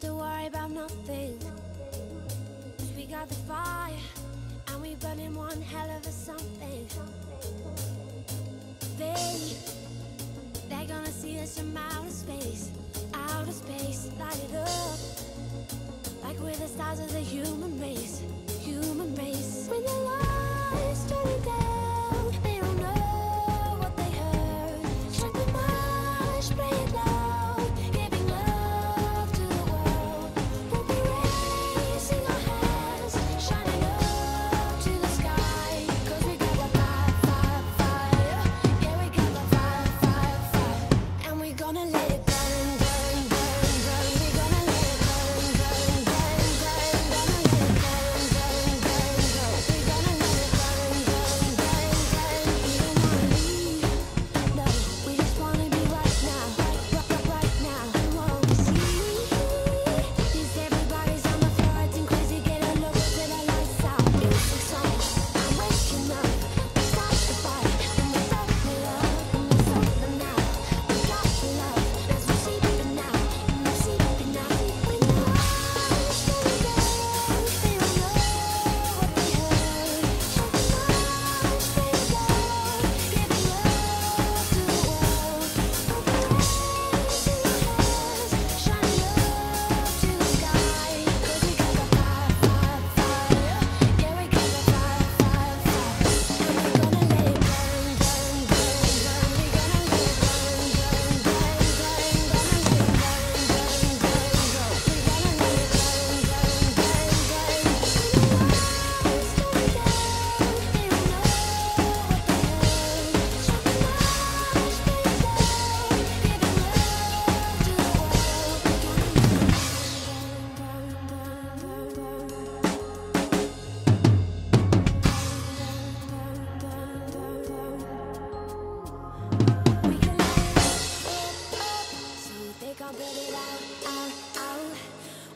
have to worry about nothing. Cause we got the fire, and we burning one hell of a something. They, they're gonna see us from outer space, outer space, light it up. Like we're the stars of the human race.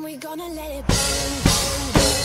and we're gonna let it burn, burn, burn.